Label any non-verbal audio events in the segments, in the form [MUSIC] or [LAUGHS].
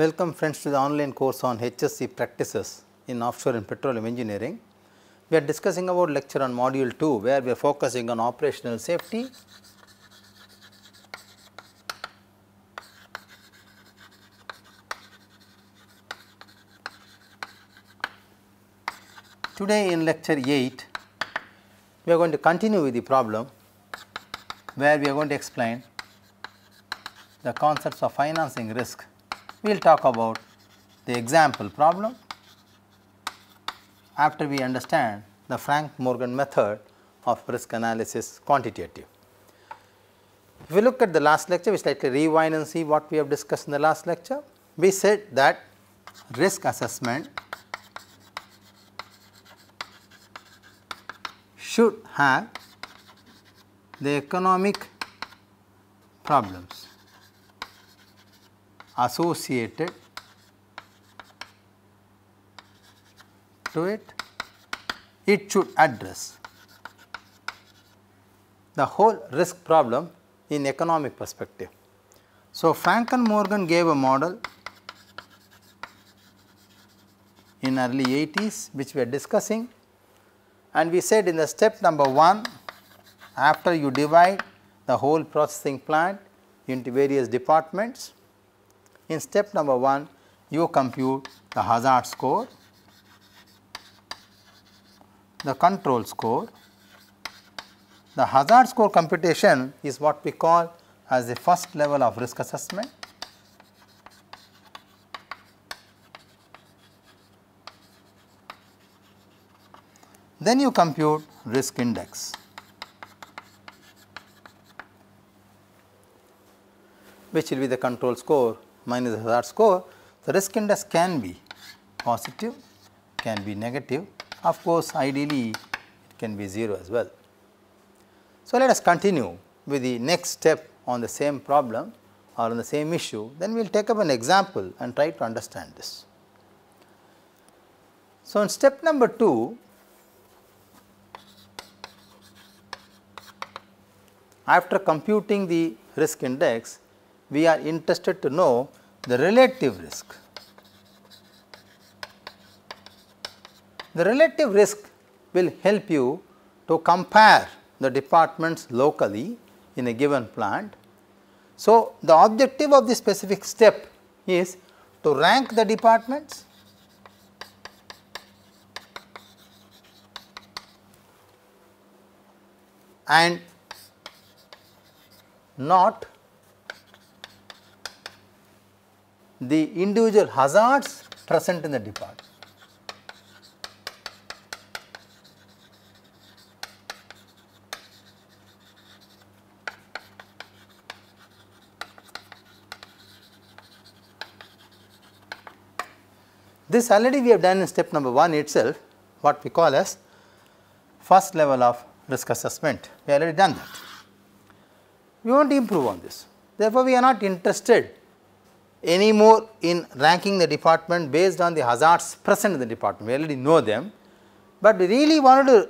Welcome friends to the online course on HSE practices in offshore and petroleum engineering. We are discussing about lecture on module 2 where we are focusing on operational safety Today in lecture 8, we are going to continue with the problem where we are going to explain the concepts of financing risk. We will talk about the example problem after we understand the Frank Morgan method of risk analysis quantitative. If we look at the last lecture, we slightly rewind and see what we have discussed in the last lecture. We said that risk assessment should have the economic problems associated to it, it should address the whole risk problem in economic perspective. So, Frank and Morgan gave a model in early 80s which we are discussing and we said in the step number 1 after you divide the whole processing plant into various departments in step number 1 you compute the hazard score, the control score. The hazard score computation is what we call as the first level of risk assessment. Then you compute risk index. which will be the control score minus the hazard score. The risk index can be positive, can be negative, of course, ideally it can be 0 as well. So, let us continue with the next step on the same problem or on the same issue, then we will take up an example and try to understand this. So, in step number 2, after computing the risk index, we are interested to know the relative risk. The relative risk will help you to compare the departments locally in a given plant. So, the objective of this specific step is to rank the departments and not the individual hazards present in the department. This already we have done in step number 1 itself what we call as first level of risk assessment, we already done that. We want to improve on this. Therefore, we are not interested anymore in ranking the department based on the hazards present in the department, we already know them, but we really wanted to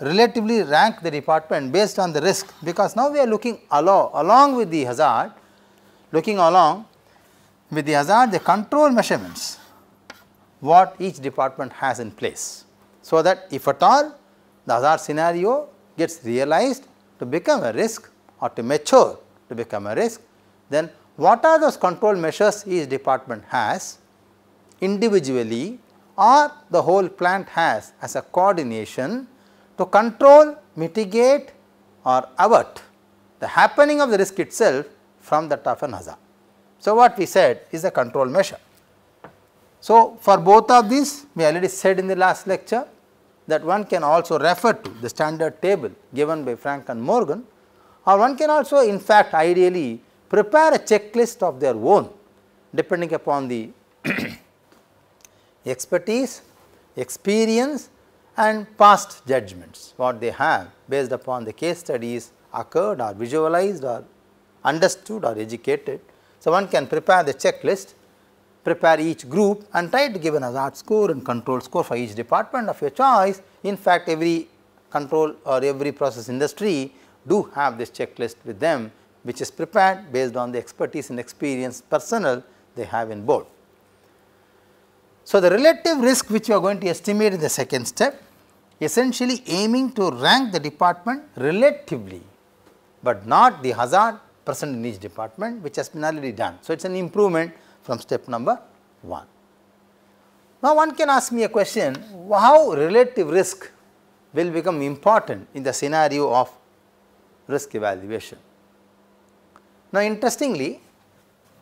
relatively rank the department based on the risk because now we are looking along, along with the hazard, looking along with the hazard the control measurements what each department has in place. So, that if at all the hazard scenario gets realized to become a risk or to mature to become a risk, then what are those control measures each department has individually or the whole plant has as a coordination to control, mitigate or avert the happening of the risk itself from that of an hazard. So, what we said is a control measure. So, for both of these we already said in the last lecture that one can also refer to the standard table given by Frank and Morgan or one can also in fact ideally prepare a checklist of their own depending upon the [CLEARS THROAT] expertise, experience and past judgments what they have based upon the case studies occurred or visualized or understood or educated. So, one can prepare the checklist, prepare each group and try to give an hazard score and control score for each department of your choice. In fact, every control or every process industry do have this checklist with them which is prepared based on the expertise and experience personnel they have in board. So, the relative risk which you are going to estimate in the second step essentially aiming to rank the department relatively, but not the hazard present in each department which has been already done. So, it is an improvement from step number 1. Now, one can ask me a question how relative risk will become important in the scenario of risk evaluation. Now, interestingly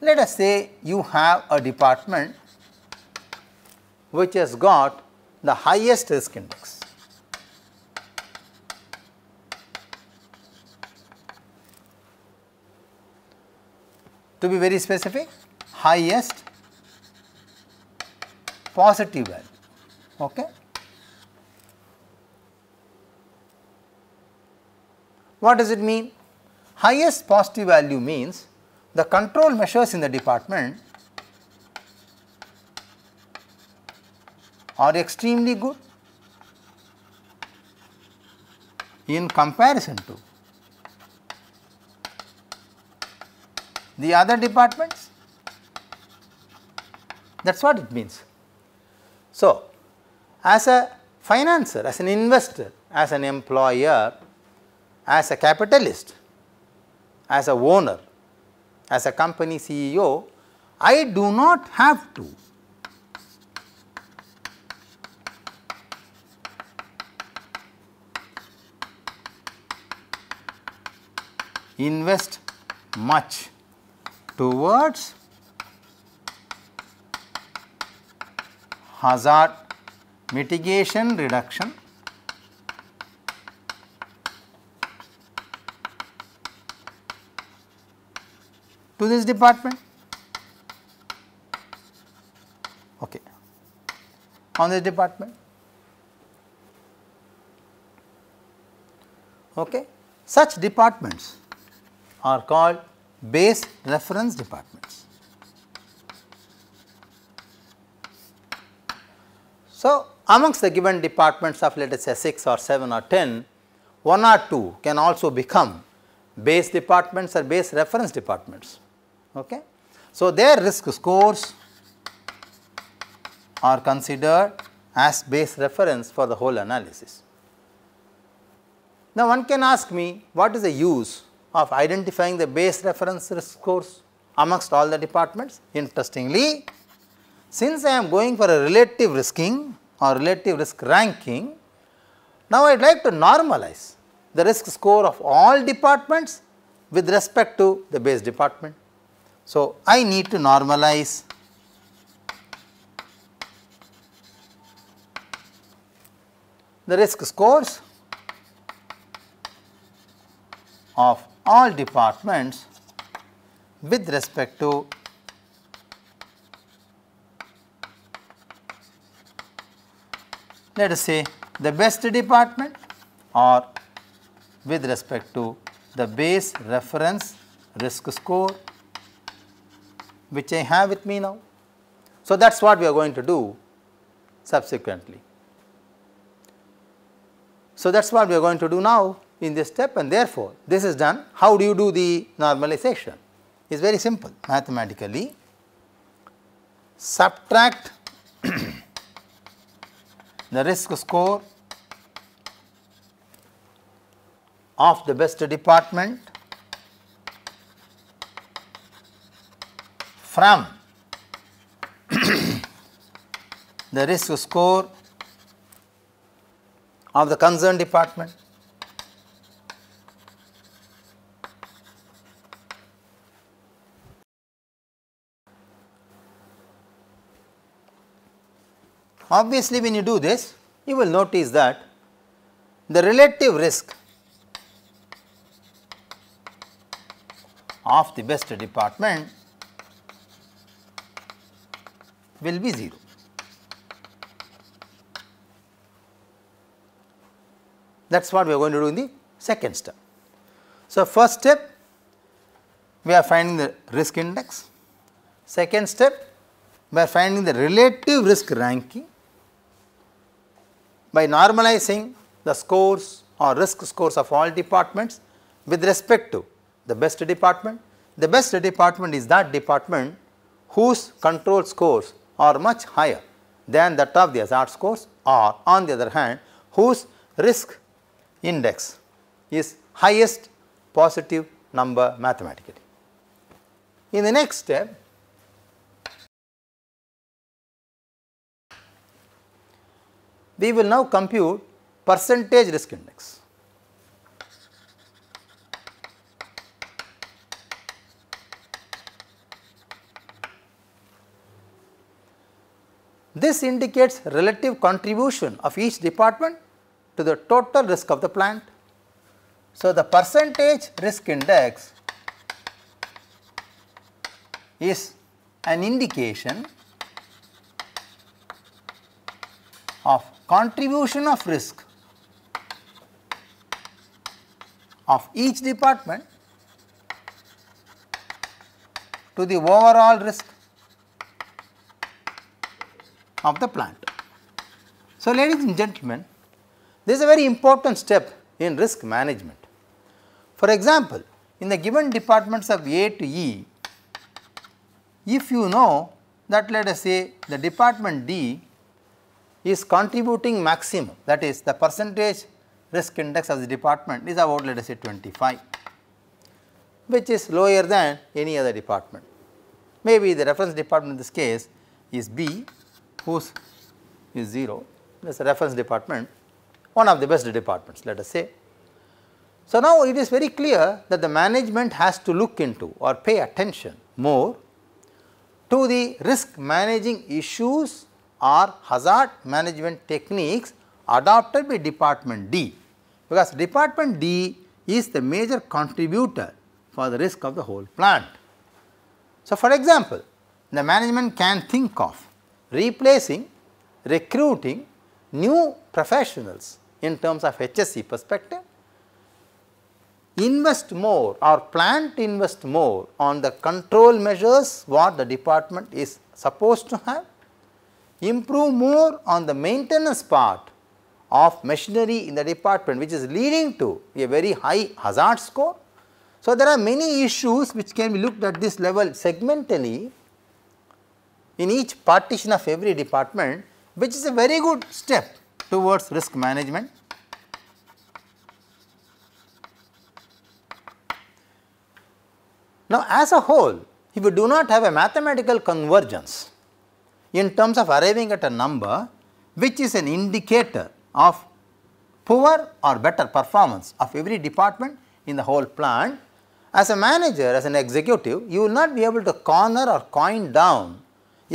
let us say you have a department which has got the highest risk index. To be very specific, highest positive value. Okay. What does it mean? Highest positive value means the control measures in the department are extremely good in comparison to the other departments that is what it means. So, as a financer, as an investor, as an employer, as a capitalist, as a owner, as a company CEO, I do not have to. Invest much towards hazard mitigation reduction to this department? Okay. On this department? Okay. Such departments are called base reference departments. So amongst the given departments of let us say 6 or 7 or 10 one or two can also become base departments or base reference departments Okay. So, their risk scores are considered as base reference for the whole analysis. Now, one can ask me what is the use of identifying the base reference risk scores amongst all the departments. Interestingly, since I am going for a relative risking or relative risk ranking, now I would like to normalize the risk score of all departments with respect to the base department. So, I need to normalize the risk scores of all departments with respect to let us say the best department or with respect to the base reference risk score which I have with me now. So, that is what we are going to do subsequently. So, that is what we are going to do now in this step and therefore, this is done. How do you do the normalization? It is very simple mathematically subtract [CLEARS THROAT] the risk score of the best department from [CLEARS THROAT] the risk score of the concerned department. Obviously, when you do this, you will notice that the relative risk of the best department will be 0. That is what we are going to do in the second step. So, first step we are finding the risk index, second step we are finding the relative risk ranking by normalizing the scores or risk scores of all departments with respect to the best department. The best department is that department whose control scores are much higher than that of the hazard scores or on the other hand whose risk index is highest positive number mathematically. In the next step, we will now compute percentage risk index. This indicates relative contribution of each department to the total risk of the plant. So, the percentage risk index is an indication of contribution of risk of each department to the overall risk of the plant. So, ladies and gentlemen, this is a very important step in risk management. For example, in the given departments of A to E, if you know that let us say the department D is contributing maximum that is the percentage risk index of the department is about let us say 25 which is lower than any other department. Maybe the reference department in this case is B whose is 0 that is a reference department one of the best departments let us say. So, now it is very clear that the management has to look into or pay attention more to the risk managing issues or hazard management techniques adopted by department D because department D is the major contributor for the risk of the whole plant. So, for example, the management can think of replacing, recruiting new professionals in terms of HSE perspective, invest more or plan to invest more on the control measures what the department is supposed to have, improve more on the maintenance part of machinery in the department which is leading to a very high hazard score. So, there are many issues which can be looked at this level segmentally in each partition of every department which is a very good step towards risk management. Now, as a whole if you do not have a mathematical convergence in terms of arriving at a number which is an indicator of poor or better performance of every department in the whole plant, as a manager as an executive you will not be able to corner or coin down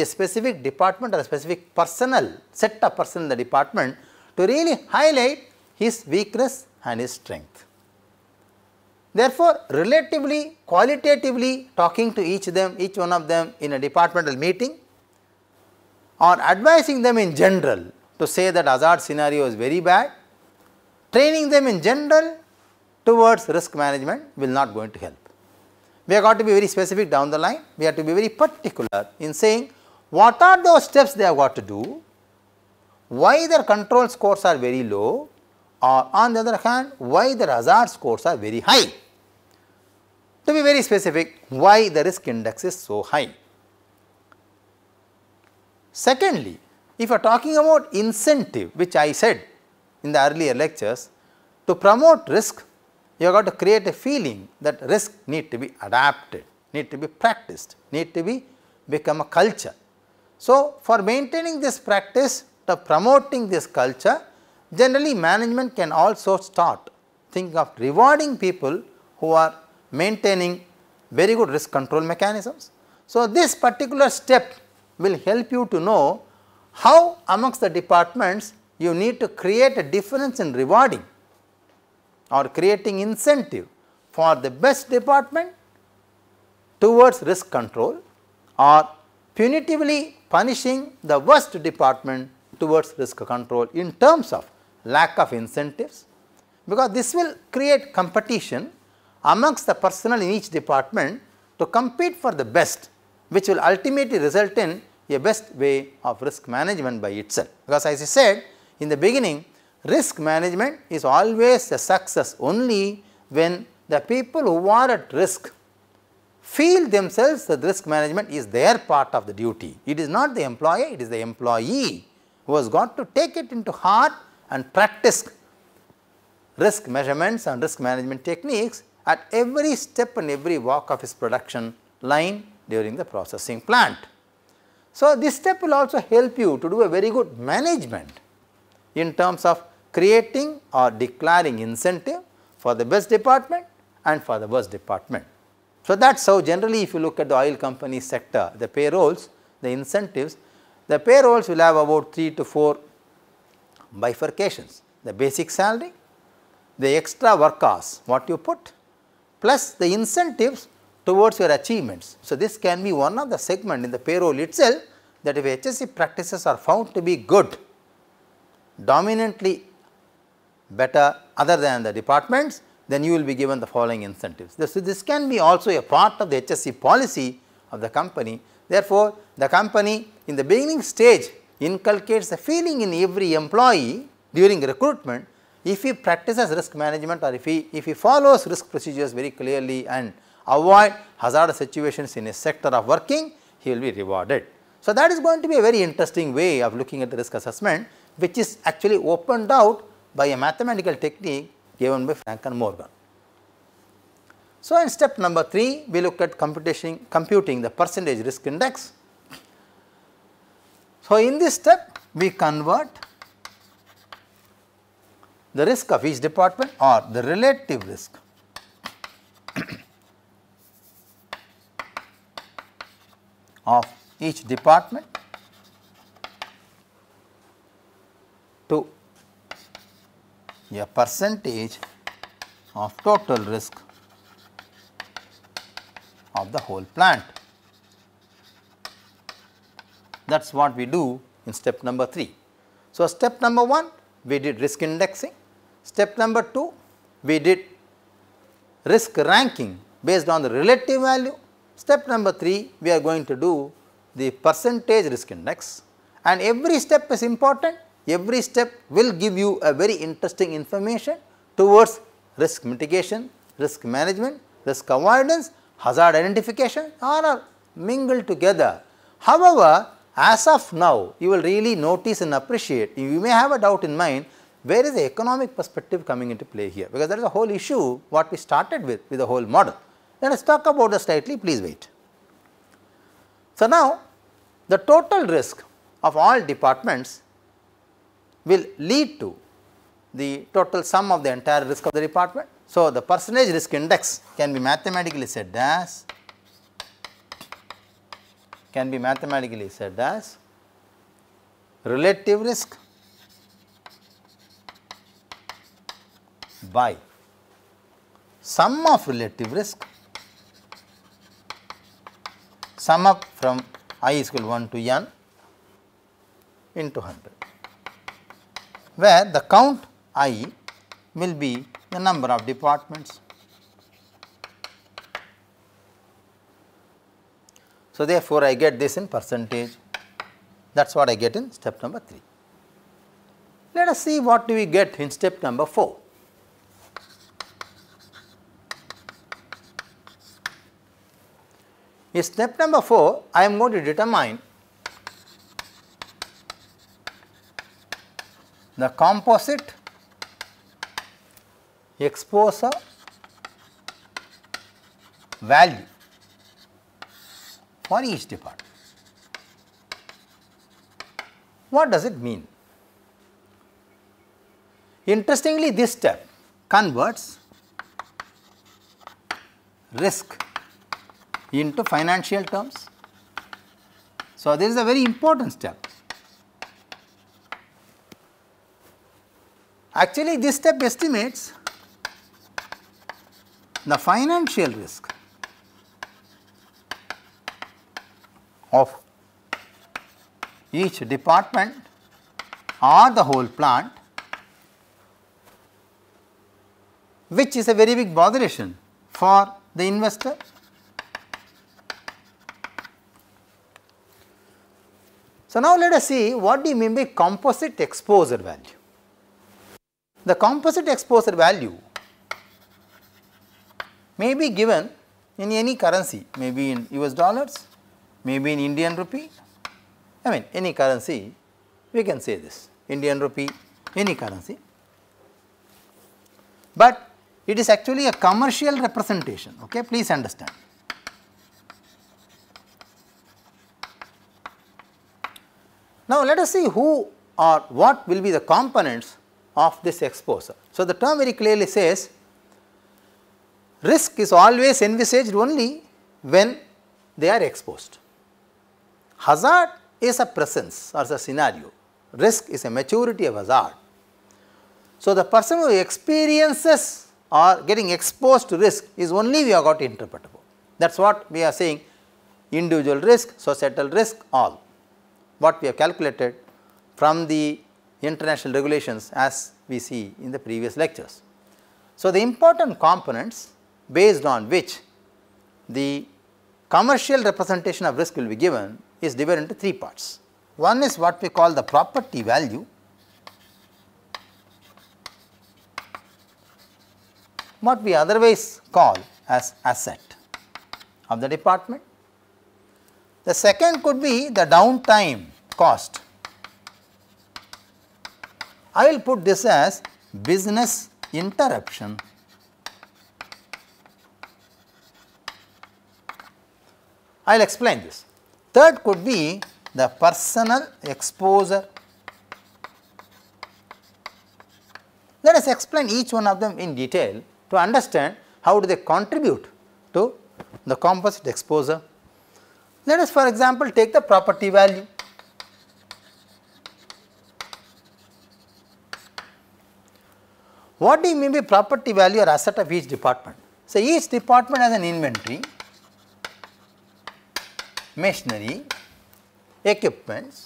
a specific department or a specific personnel set of person in the department to really highlight his weakness and his strength. Therefore, relatively qualitatively talking to each them each one of them in a departmental meeting or advising them in general to say that hazard scenario is very bad, training them in general towards risk management will not going to help. We have got to be very specific down the line, we have to be very particular in saying what are those steps they have got to do, why their control scores are very low or on the other hand why their hazard scores are very high. To be very specific, why the risk index is so high. Secondly, if you are talking about incentive which I said in the earlier lectures, to promote risk you have got to create a feeling that risk need to be adapted, need to be practiced, need to be become a culture. So, for maintaining this practice to promoting this culture generally management can also start think of rewarding people who are maintaining very good risk control mechanisms. So, this particular step will help you to know how amongst the departments you need to create a difference in rewarding or creating incentive for the best department towards risk control or punitively punishing the worst department towards risk control in terms of lack of incentives because this will create competition amongst the personnel in each department to compete for the best which will ultimately result in a best way of risk management by itself. Because as I said in the beginning risk management is always a success only when the people who are at risk feel themselves that risk management is their part of the duty. It is not the employer, it is the employee who has got to take it into heart and practice risk measurements and risk management techniques at every step and every walk of his production line during the processing plant. So, this step will also help you to do a very good management in terms of creating or declaring incentive for the best department and for the worst department. So, that is how generally if you look at the oil company sector, the payrolls, the incentives, the payrolls will have about 3 to 4 bifurcations, the basic salary, the extra work hours what you put plus the incentives towards your achievements. So, this can be one of the segment in the payroll itself that if HSE practices are found to be good, dominantly better other than the departments, then you will be given the following incentives. So, this can be also a part of the HSE policy of the company. Therefore, the company in the beginning stage inculcates a feeling in every employee during recruitment if he practices risk management or if he, if he follows risk procedures very clearly and avoid hazardous situations in a sector of working, he will be rewarded. So, that is going to be a very interesting way of looking at the risk assessment, which is actually opened out by a mathematical technique given by Frank and Morgan. So, in step number 3, we look at computation, computing the percentage risk index. So, in this step, we convert the risk of each department or the relative risk [COUGHS] of each department to a percentage of total risk of the whole plant. That is what we do in step number 3. So, step number 1 we did risk indexing, Step number 2, we did risk ranking based on the relative value. Step number 3, we are going to do the percentage risk index and every step is important. Every step will give you a very interesting information towards risk mitigation, risk management, risk avoidance, hazard identification all are mingled together. However, as of now, you will really notice and appreciate, you may have a doubt in mind where is the economic perspective coming into play here because that is a whole issue what we started with with the whole model. Let us talk about the slightly please wait. So, now the total risk of all departments will lead to the total sum of the entire risk of the department. So, the percentage risk index can be mathematically said as can be mathematically said as relative risk by sum of relative risk sum up from i is equal 1 to n into 100 where the count i will be the number of departments. So, therefore, I get this in percentage that is what I get in step number 3. Let us see what do we get in step number 4. In step number 4, I am going to determine the composite exposure value for each department. What does it mean? Interestingly, this step converts risk into financial terms. So, this is a very important step. Actually, this step estimates the financial risk of each department or the whole plant which is a very big botheration for the investor So, now let us see what do you mean by composite exposure value. The composite exposure value may be given in any currency maybe in US dollars, maybe in Indian rupee, I mean any currency we can say this Indian rupee any currency, but it is actually a commercial representation okay? Please understand. Now, let us see who or what will be the components of this exposure. So, the term very clearly says risk is always envisaged only when they are exposed. Hazard is a presence or a scenario, risk is a maturity of hazard. So, the person who experiences or getting exposed to risk is only we have got interpretable. That is what we are saying individual risk, societal risk all what we have calculated from the international regulations as we see in the previous lectures. So, the important components based on which the commercial representation of risk will be given is divided into three parts. One is what we call the property value, what we otherwise call as asset of the department. The second could be the downtime cost. I will put this as business interruption I will explain this. Third could be the personal exposure. Let us explain each one of them in detail to understand how do they contribute to the composite exposure. Let us for example, take the property value. What do you mean by property value or asset of each department? So, each department has an inventory machinery, equipments,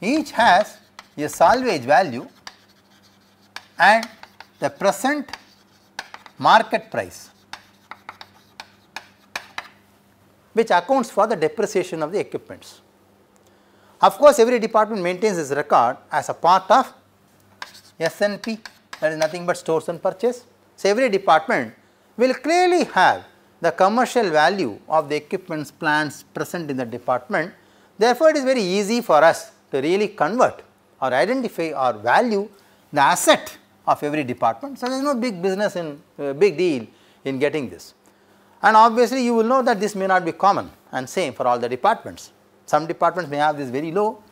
each has a salvage value and the present market price which accounts for the depreciation of the equipments. Of course, every department maintains this record as a part of S&P that is nothing but stores and purchase. So, every department will clearly have the commercial value of the equipments plants present in the department. Therefore, it is very easy for us to really convert or identify or value the asset of every department. So, there is no big business in uh, big deal in getting this. And obviously, you will know that this may not be common and same for all the departments. Some departments may have this very low,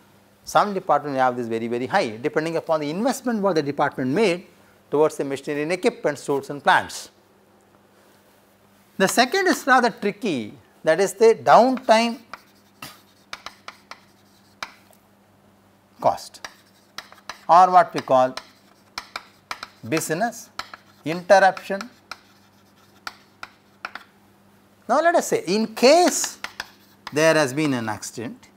some departments may have this very very high depending upon the investment what the department made towards the machinery and equipment, stores and plants. The second is rather tricky that is the downtime cost or what we call business interruption. Now, let us say in case there has been an accident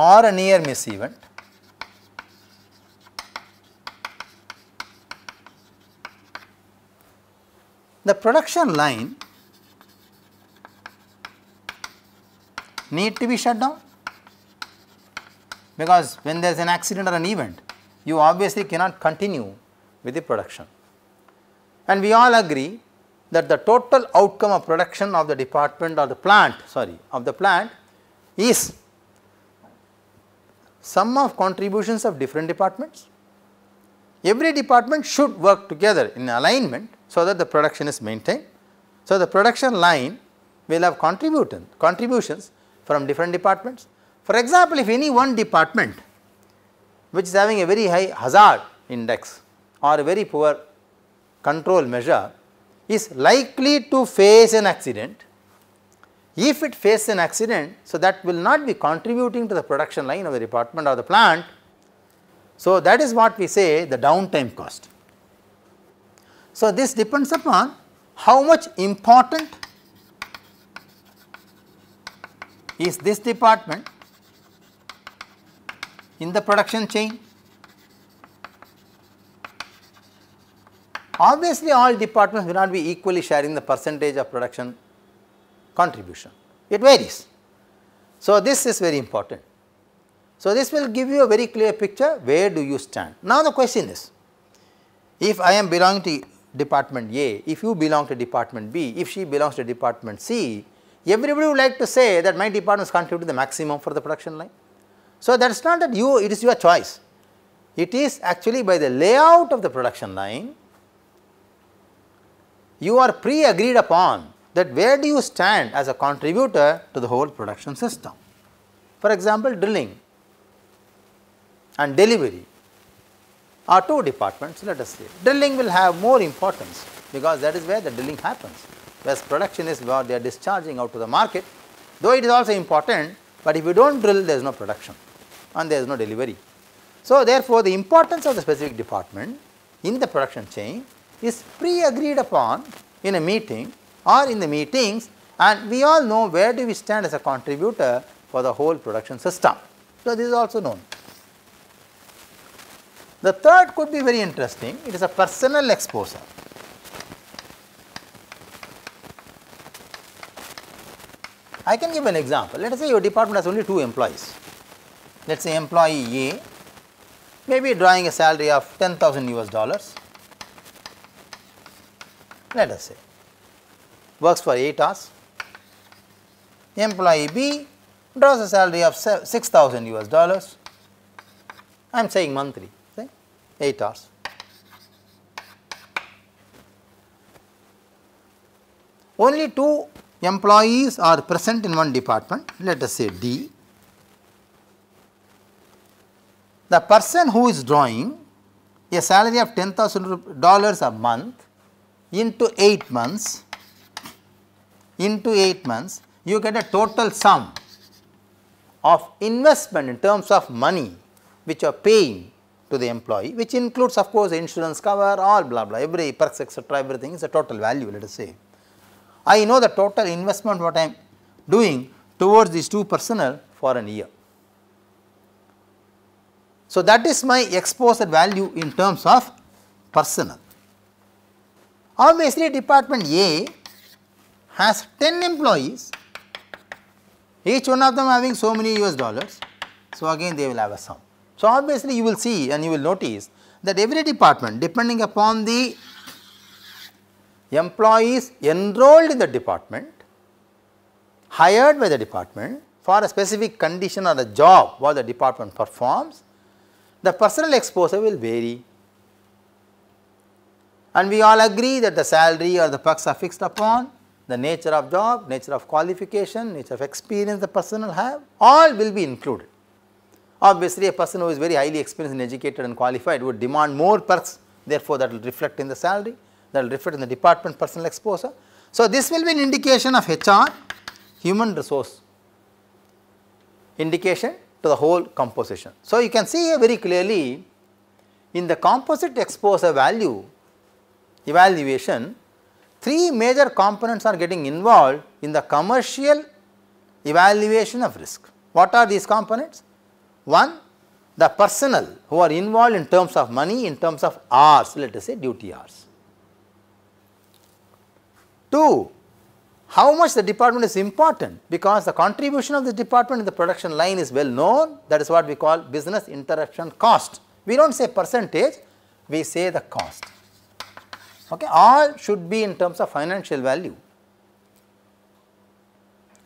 or a near miss event the production line need to be shut down because when there is an accident or an event you obviously cannot continue with the production. And we all agree that the total outcome of production of the department or the plant sorry of the plant is sum of contributions of different departments. Every department should work together in alignment so that the production is maintained. So, the production line will have contributions from different departments. For example, if any one department which is having a very high hazard index or a very poor control measure is likely to face an accident. If it faces an accident, so that will not be contributing to the production line of the department or the plant. So, that is what we say the downtime cost. So, this depends upon how much important is this department in the production chain. Obviously, all departments will not be equally sharing the percentage of production contribution, it varies. So, this is very important. So, this will give you a very clear picture where do you stand. Now, the question is if I am belonging to department A, if you belong to department B, if she belongs to department C, everybody would like to say that my department is contributing the maximum for the production line. So, that is not that you, it is your choice. It is actually by the layout of the production line, you are pre-agreed upon that where do you stand as a contributor to the whole production system. For example, drilling and delivery are two departments let us say. Drilling will have more importance because that is where the drilling happens, whereas production is where they are discharging out to the market, though it is also important, but if you do not drill there is no production and there is no delivery. So, therefore, the importance of the specific department in the production chain is pre-agreed upon in a meeting or in the meetings and we all know where do we stand as a contributor for the whole production system. So, this is also known. The third could be very interesting, it is a personal exposure. I can give an example. Let us say your department has only two employees. Let us say employee A may be drawing a salary of 10,000 US dollars. Let us say works for 8 hours. Employee B draws a salary of 6,000 US dollars. I am saying monthly, say 8 hours. Only two employees are present in one department, let us say D. The person who is drawing a salary of $10,000 a month into 8 months into 8 months, you get a total sum of investment in terms of money which you are paying to the employee which includes of course insurance cover all blah blah every perks etc everything is a total value let us say. I know the total investment what I am doing towards these two personnel for an year. So, that is my exposure value in terms of personnel. Obviously, department A has 10 employees, each one of them having so many US dollars. So, again they will have a sum. So, obviously, you will see and you will notice that every department depending upon the employees enrolled in the department, hired by the department for a specific condition or a job what the department performs, the personal exposure will vary. And we all agree that the salary or the perks are fixed upon the nature of job, nature of qualification, nature of experience the person will have, all will be included. Obviously, a person who is very highly experienced and educated and qualified would demand more perks, therefore, that will reflect in the salary, that will reflect in the department personal exposure. So, this will be an indication of HR, human resource indication to the whole composition. So, you can see here very clearly in the composite exposure value evaluation, three major components are getting involved in the commercial evaluation of risk. What are these components? One, the personnel who are involved in terms of money, in terms of hours, let us say duty hours. Two, how much the department is important because the contribution of the department in the production line is well known that is what we call business interruption cost. We do not say percentage, we say the cost okay, all should be in terms of financial value.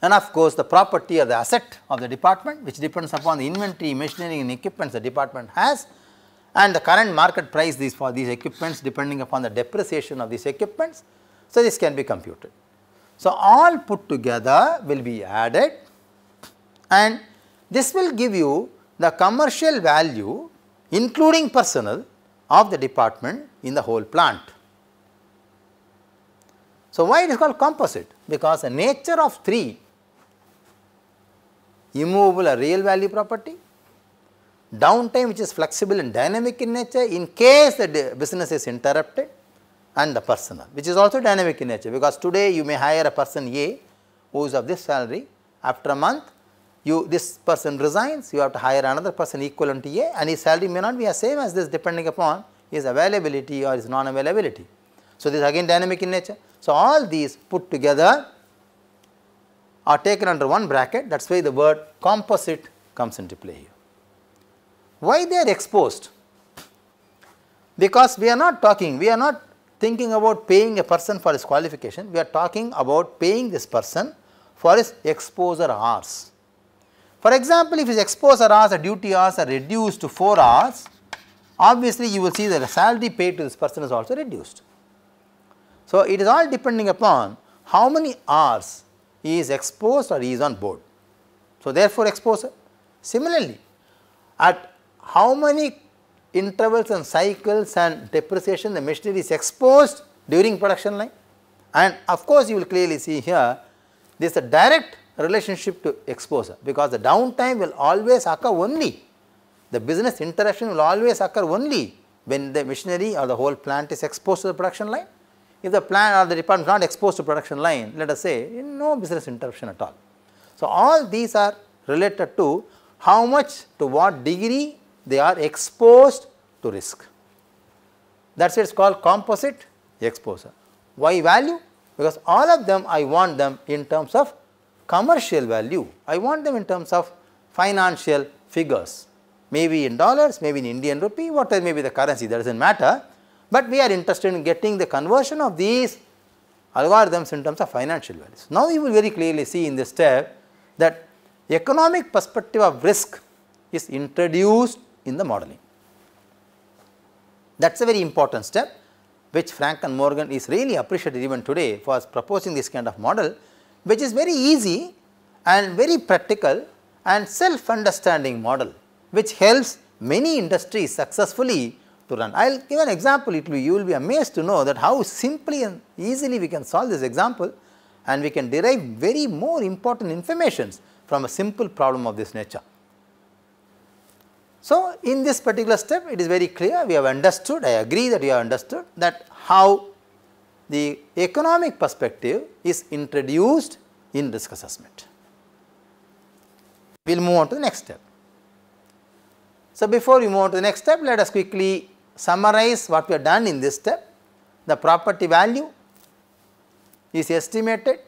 And of course, the property or the asset of the department which depends upon the inventory, machinery and equipments the department has and the current market price these for these equipments depending upon the depreciation of these equipments. So, this can be computed. So, all put together will be added and this will give you the commercial value including personnel of the department in the whole plant. So, why it is called composite? Because the nature of 3 immovable or real value property, downtime which is flexible and dynamic in nature in case the business is interrupted and the personal which is also dynamic in nature because today you may hire a person A who is of this salary after a month you this person resigns you have to hire another person equivalent to A and his salary may not be the same as this depending upon his availability or his non availability. So, this again dynamic in nature. So, all these put together are taken under one bracket that is why the word composite comes into play here. Why they are exposed? because we are not talking, we are not thinking about paying a person for his qualification, we are talking about paying this person for his exposure hours. For example, if his exposure hours or duty hours are reduced to 4 hours, obviously you will see that the salary paid to this person is also reduced. So, it is all depending upon how many hours he is exposed or he is on board. So, therefore, exposure. Similarly, at how many intervals and cycles and depreciation the machinery is exposed during production line and of course, you will clearly see here there is a direct relationship to exposure because the downtime will always occur only the business interruption will always occur only when the machinery or the whole plant is exposed to the production line. If the plant or the department is not exposed to production line, let us say no business interruption at all. So, all these are related to how much to what degree they are exposed to risk. That is it is called composite exposure. Why value? Because all of them I want them in terms of commercial value, I want them in terms of financial figures maybe in dollars, maybe in Indian rupee, whatever may be the currency that does not matter, but we are interested in getting the conversion of these algorithms in terms of financial values. Now, you will very clearly see in this step that economic perspective of risk is introduced in the modeling. That is a very important step which Frank and Morgan is really appreciated even today for proposing this kind of model which is very easy and very practical and self understanding model which helps many industries successfully to run. I will give an example, it will you will be amazed to know that how simply and easily we can solve this example and we can derive very more important informations from a simple problem of this nature. So, in this particular step it is very clear we have understood, I agree that we have understood that how the economic perspective is introduced in risk assessment. We will move on to the next step. So, before we move on to the next step, let us quickly summarize what we have done in this step. The property value is estimated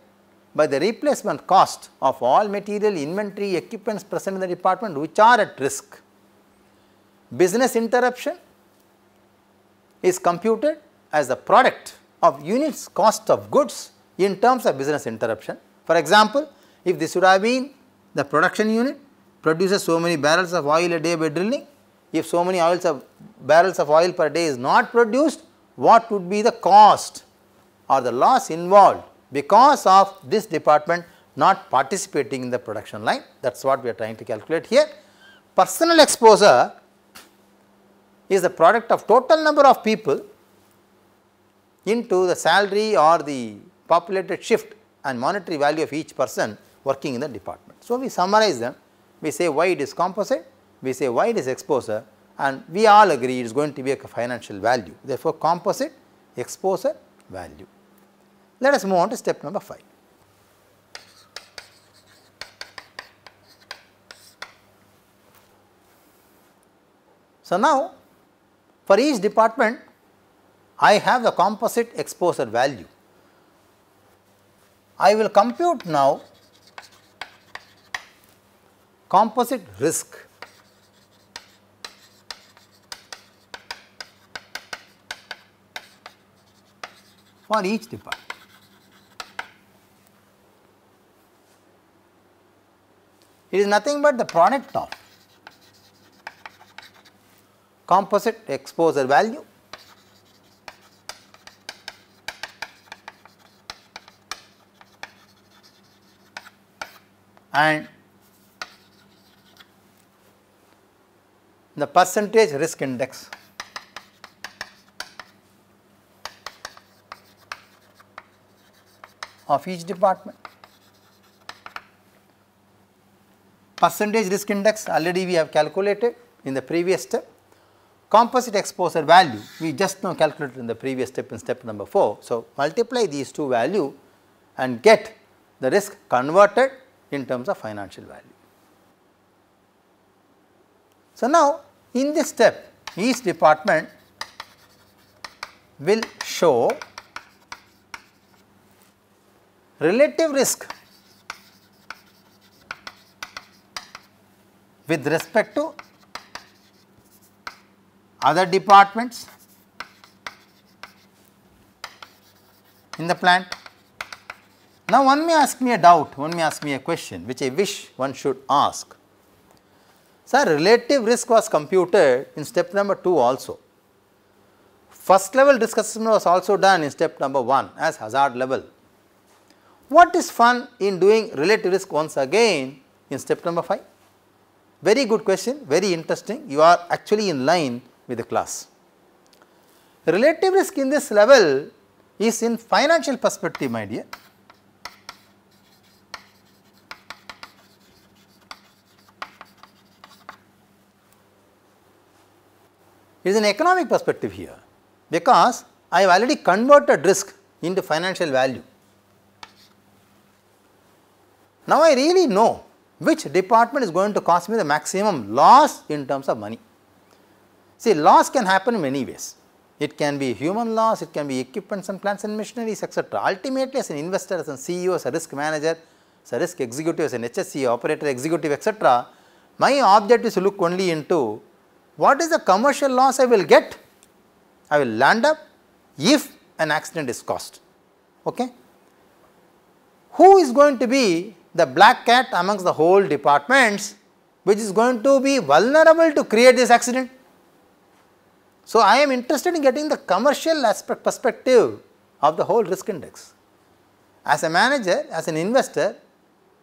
by the replacement cost of all material, inventory, equipments present in the department which are at risk. Business interruption is computed as the product of units cost of goods in terms of business interruption. For example, if this would have been the production unit produces so many barrels of oil a day by drilling. If so many oils of barrels of oil per day is not produced, what would be the cost or the loss involved because of this department not participating in the production line that is what we are trying to calculate here. Personal exposure is the product of total number of people into the salary or the populated shift and monetary value of each person working in the department. So, we summarize them we say why it is composite, we say why it is exposure and we all agree it is going to be a financial value. Therefore, composite exposure value. Let us move on to step number 5. So, now for each department I have the composite exposure value. I will compute now composite risk for each department. It is nothing but the product of composite exposure value and the percentage risk index. Of each department. Percentage risk index already we have calculated in the previous step. Composite exposure value we just now calculated in the previous step in step number 4. So, multiply these two value and get the risk converted in terms of financial value. So, now in this step, each department will show relative risk with respect to other departments in the plant. Now, one may ask me a doubt, one may ask me a question which I wish one should ask. Sir, relative risk was computed in step number 2 also. First level risk assessment was also done in step number 1 as hazard level what is fun in doing relative risk once again in step number 5? Very good question, very interesting. You are actually in line with the class. Relative risk in this level is in financial perspective, my dear. It is an economic perspective here because I have already converted risk into financial value. Now, I really know which department is going to cost me the maximum loss in terms of money. See loss can happen in many ways. It can be human loss, it can be equipments and plants and machineries etc. Ultimately as an investor, as a CEO, as a risk manager, as a risk executive, as an HSE operator executive etc. My object is to look only into what is the commercial loss I will get, I will land up if an accident is caused. Okay. Who is going to be the black cat amongst the whole departments which is going to be vulnerable to create this accident? So, I am interested in getting the commercial aspect perspective of the whole risk index. As a manager, as an investor,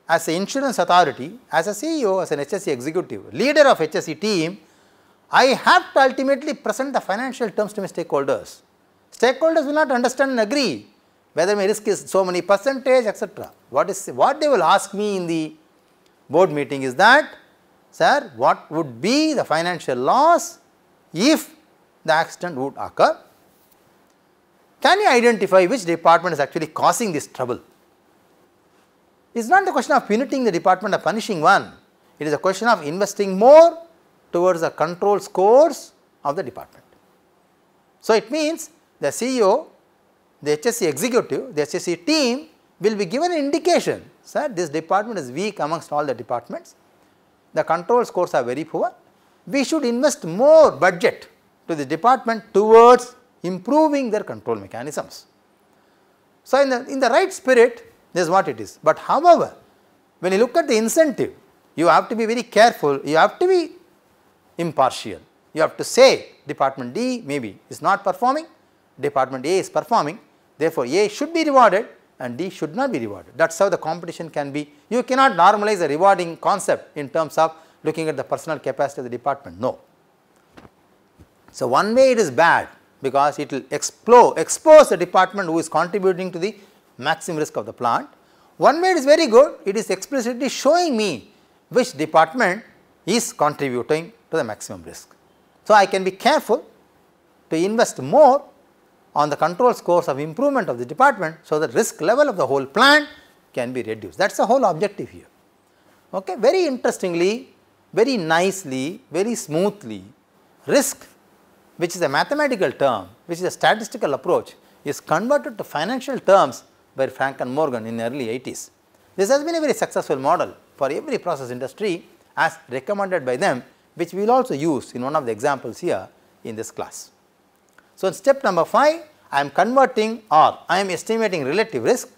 as an insurance authority, as a CEO, as an HSE executive, leader of HSE team, I have to ultimately present the financial terms to my stakeholders. Stakeholders will not understand and agree whether my risk is so many percentage etc. What is what they will ask me in the board meeting is that sir what would be the financial loss if the accident would occur. Can you identify which department is actually causing this trouble? It is not the question of punishing the department or punishing one, it is a question of investing more towards the control scores of the department. So, it means the CEO, the HSE executive, the HSE team will be given an indication, sir this department is weak amongst all the departments, the control scores are very poor, we should invest more budget to the department towards improving their control mechanisms. So, in the, in the right spirit this is what it is, but however, when you look at the incentive you have to be very careful, you have to be impartial. You have to say department D maybe is not performing, department A is performing, therefore, A should be rewarded and D should not be rewarded. That is how the competition can be. You cannot normalize a rewarding concept in terms of looking at the personal capacity of the department, no. So, one way it is bad because it will expose the department who is contributing to the maximum risk of the plant. One way it is very good, it is explicitly showing me which department is contributing to the maximum risk. So, I can be careful to invest more on the control scores of improvement of the department, so the risk level of the whole plant can be reduced. That is the whole objective here. Okay. Very interestingly, very nicely, very smoothly, risk which is a mathematical term, which is a statistical approach is converted to financial terms by Frank and Morgan in the early 80s. This has been a very successful model for every process industry as recommended by them which we will also use in one of the examples here in this class. So, in step number 5 I am converting or I am estimating relative risk,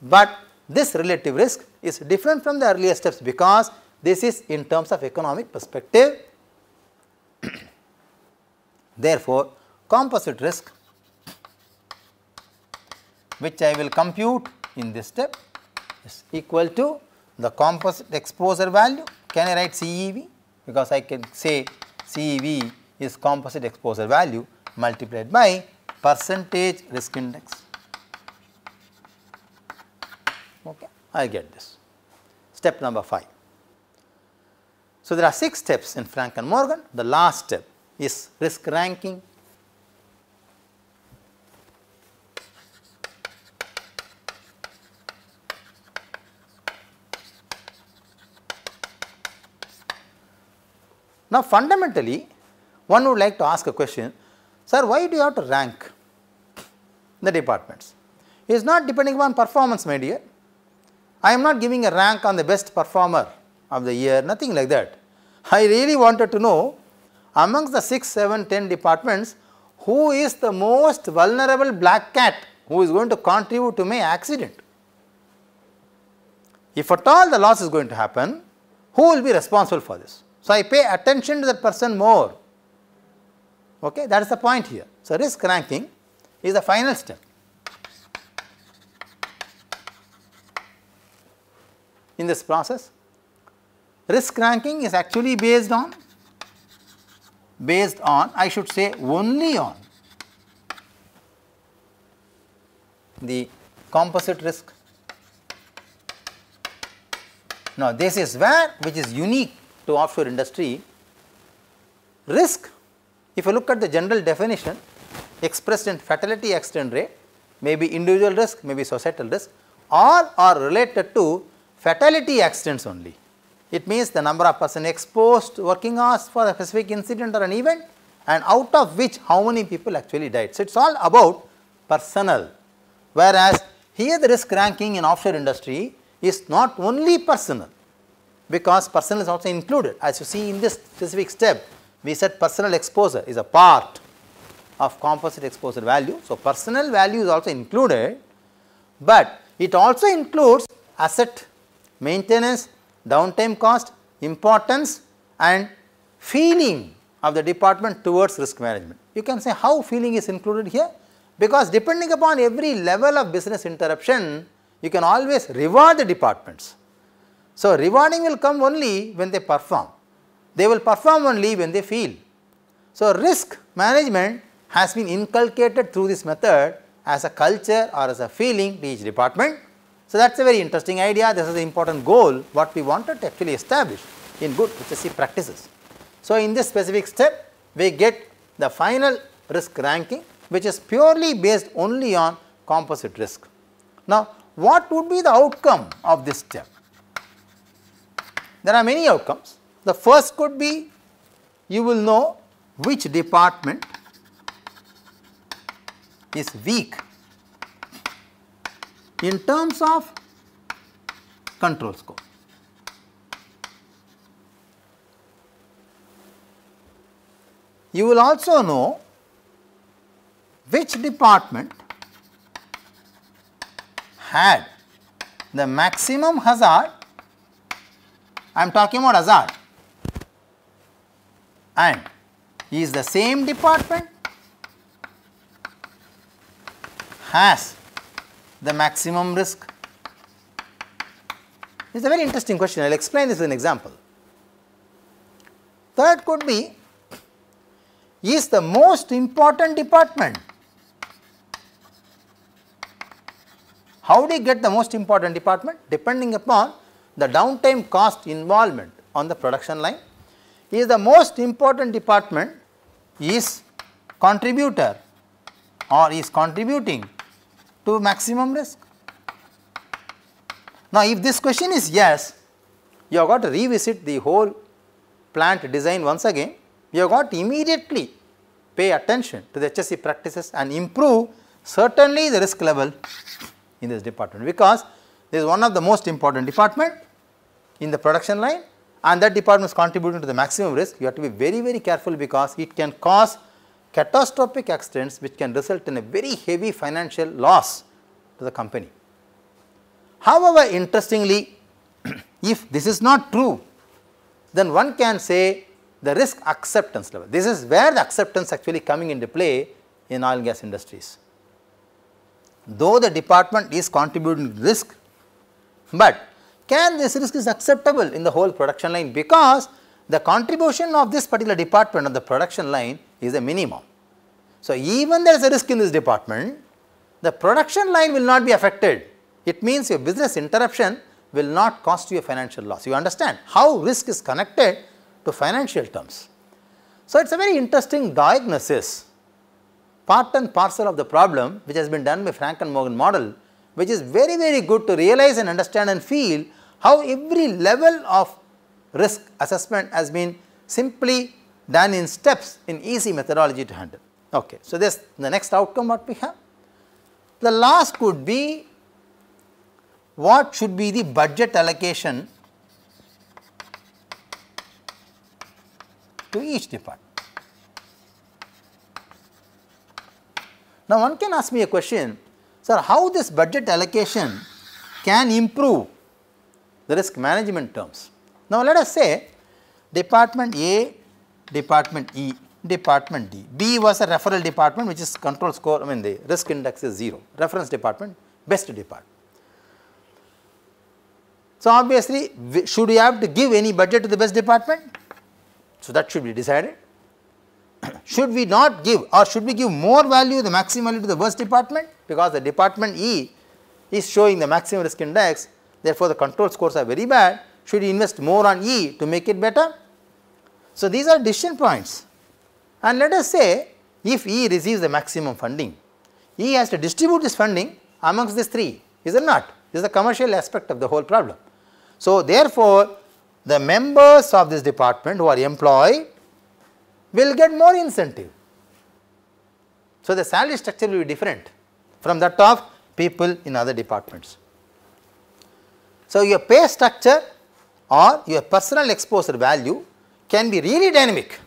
but this relative risk is different from the earlier steps because this is in terms of economic perspective [CLEARS THROAT] Therefore, composite risk which I will compute in this step is equal to the composite exposure value. Can I write CEV? Because I can say CEV is composite exposure value multiplied by percentage risk index. Okay, I get this. Step number 5. So, there are 6 steps in Frank and Morgan. The last step is risk ranking. Now, fundamentally one would like to ask a question, sir why do you have to rank the departments? It is not depending upon performance my dear. I am not giving a rank on the best performer of the year, nothing like that. I really wanted to know amongst the 6, 7, 10 departments, who is the most vulnerable black cat who is going to contribute to my accident. If at all the loss is going to happen, who will be responsible for this? So, I pay attention to that person more. Okay, that is the point here. So, risk ranking is the final step. In this process, risk ranking is actually based on based on I should say only on the composite risk. Now, this is where which is unique to offshore industry risk if you look at the general definition expressed in fatality accident rate may be individual risk may be societal risk all are related to fatality accidents only. It means the number of person exposed working hours for a specific incident or an event and out of which how many people actually died. So, it is all about personal whereas here the risk ranking in offshore industry is not only personal because personal is also included as you see in this specific step we said personal exposure is a part of composite exposure value. So, personal value is also included, but it also includes asset maintenance, downtime cost, importance and feeling of the department towards risk management. You can say how feeling is included here because depending upon every level of business interruption, you can always reward the departments. So, rewarding will come only when they perform, they will perform only when they feel. So, risk management has been inculcated through this method as a culture or as a feeling to each department. So, that is a very interesting idea, this is the important goal what we wanted to actually establish in good HSE practices. So, in this specific step we get the final risk ranking which is purely based only on composite risk. Now, what would be the outcome of this step? There are many outcomes. The first could be you will know which department is weak in terms of control score. You will also know which department had the maximum hazard, I am talking about hazard and is the same department has the maximum risk? It is a very interesting question, I will explain this with an example. Third could be, is the most important department. How do you get the most important department? Depending upon the downtime cost involvement on the production line. Is the most important department is contributor or is contributing to maximum risk. Now, if this question is yes, you have got to revisit the whole plant design once again, you have got to immediately pay attention to the HSE practices and improve certainly the risk level in this department because this is one of the most important department in the production line and that department is contributing to the maximum risk, you have to be very very careful because it can cause catastrophic accidents which can result in a very heavy financial loss to the company. However, interestingly [CLEARS THROAT] if this is not true then one can say the risk acceptance level. This is where the acceptance actually coming into play in oil and gas industries. Though the department is contributing risk, but can this risk is acceptable in the whole production line because the contribution of this particular department on the production line is a minimum. So, even there is a risk in this department, the production line will not be affected. It means your business interruption will not cost you a financial loss. You understand how risk is connected to financial terms. So, it is a very interesting diagnosis, part and parcel of the problem which has been done by Frank and Morgan model, which is very, very good to realize and understand and feel how every level of risk assessment has been simply done in steps in easy methodology to handle. Okay. So, this the next outcome what we have. The last could be what should be the budget allocation to each department. Now, one can ask me a question Sir, how this budget allocation can improve the risk management terms? Now, let us say department A, department E, department D. B was a referral department which is control score, I mean the risk index is 0, reference department, best department. So, obviously, should we have to give any budget to the best department? So, that should be decided. [CLEARS THROAT] should we not give or should we give more value the maximum value to the worst department because the department E is showing the maximum risk index therefore, the control scores are very bad should we invest more on E to make it better. So, these are decision points and let us say if E receives the maximum funding, E has to distribute this funding amongst these three is it not this is the commercial aspect of the whole problem. So, therefore, the members of this department who are employed will get more incentive. So, the salary structure will be different from that of people in other departments. So, your pay structure or your personal exposure value can be really dynamic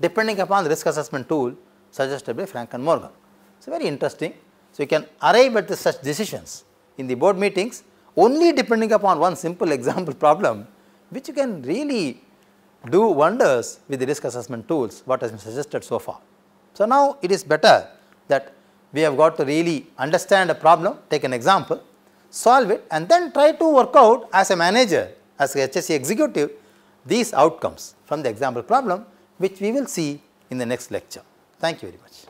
depending upon the risk assessment tool suggested by Frank and Morgan. It is very interesting. So, you can arrive at such decisions in the board meetings only depending upon one simple [LAUGHS] example problem which you can really do wonders with the risk assessment tools what has been suggested so far. So, now it is better that we have got to really understand a problem, take an example, solve it and then try to work out as a manager, as a HSE executive these outcomes from the example problem which we will see in the next lecture. Thank you very much.